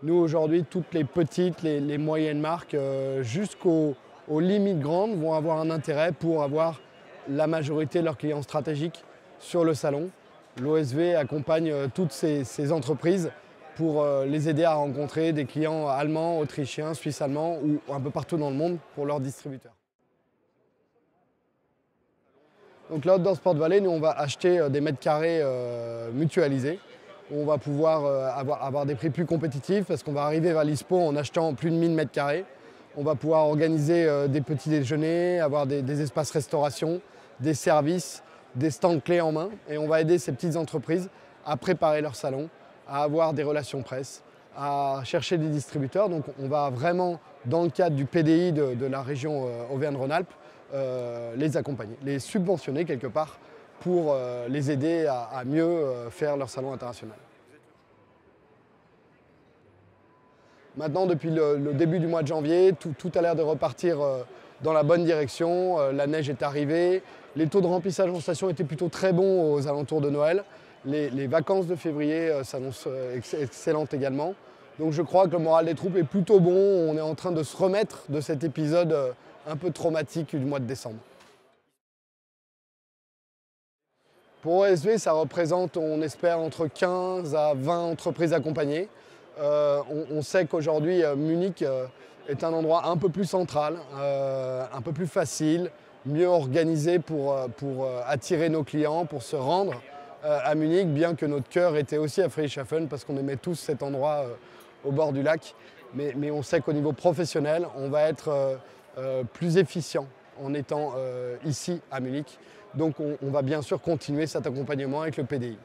Nous, aujourd'hui, toutes les petites, les, moyennes marques, euh, jusqu'aux limites grandes, vont avoir un intérêt pour avoir la majorité de leurs clients stratégiques sur le salon. L'OSV accompagne euh, toutes ces, entreprises pour euh, les aider à rencontrer des clients allemands, autrichiens, suisses allemands ou un peu partout dans le monde pour leurs distributeurs. Donc là, dans Sport Valley, nous, on va acheter des mètres carrés mutualisés on va pouvoir euh, avoir, des prix plus compétitifs parce qu'on va arriver vers l'ISPO en achetant plus de 1000 mètres carrés. On va pouvoir organiser euh, des petits déjeuners, avoir des, espaces restauration, des services, des stands clés en main et on va aider ces petites entreprises à préparer leur salon, à avoir des relations presse, à chercher des distributeurs. Donc on va vraiment, dans le cadre du PDI de, la région euh, Auvergne-Rhône-Alpes, les accompagner, les subventionner quelque part pour euh, les aider à, mieux euh, faire leur salon international. Maintenant, depuis le, début du mois de janvier, tout, a l'air de repartir euh, dans la bonne direction. La neige est arrivée. Les taux de remplissage en station étaient plutôt très bons aux alentours de Noël. Les, vacances de février s'annoncent excellentes également. Donc je crois que le moral des troupes est plutôt bon. On est en train de se remettre de cet épisode un peu traumatique du mois de décembre. Pour OSV, ça représente, on espère, entre 15 à 20 entreprises accompagnées. Euh, on, sait qu'aujourd'hui, euh, Munich euh, est un endroit un peu plus central, un peu plus facile, mieux organisé pour, attirer nos clients, pour se rendre à Munich, bien que notre cœur était aussi à Friedrichshafen parce qu'on aimait tous cet endroit au bord du lac. Mais on sait qu'au niveau professionnel, on va être plus efficient en étant ici à Munich. Donc on, va bien sûr continuer cet accompagnement avec le PDI.